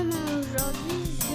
demain, aujourd'hui,